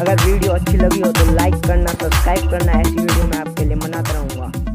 अगर वीडियो अच्छी लगी हो तो लाइक करना, सब्सक्राइब करना, ऐसी वीडियो मैं आपके लिए मनाता रहूँगा।